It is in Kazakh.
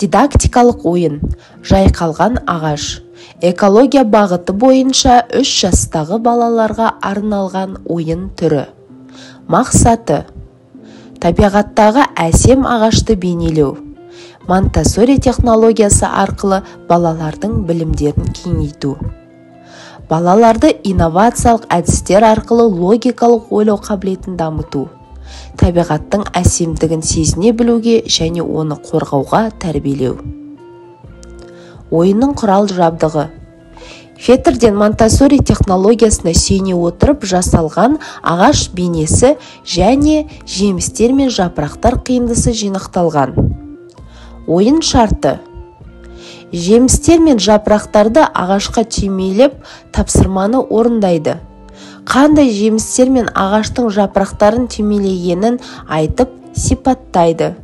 дидактикалық ойын жайқалған ағаш экология бағыты бойынша үш жастағы балаларға арналған ойын түрі. Мақсаты табиғаттағы әсем ағашты бейнелеу. Монтессори технологиясы арқылы балалардың білімдерін кеңейту. Балаларды инновациялық әдістер арқылы логикалық ойлау қабілетін дамыту. Табиғаттың әсемдігін сезіне білуге және оны қорғауға тәрбиелеу. Ойынның құрал жабдығы. Фетерден монтессори технологиясына сүйене отырып жасалған ағаш бейнесі және жемістер мен жапырақтар қиындысы жинақталған. Ойын шарты. Жемістер мен жапырақтарды ағашқа түймелеп тапсырманы орындайды. Қандай жемістер мен ағаштың жапырақтарын түймелегенін айтып сипаттайды.